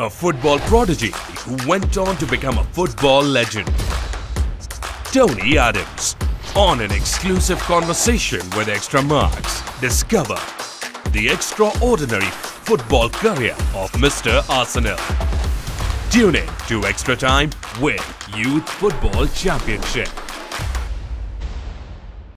A football prodigy who went on to become a football legend. Tony Adams. On an exclusive conversation with Extra Marks, discover the extraordinary football career of Mr. Arsenal. Tune in to Extra Time with Youth Football Championship.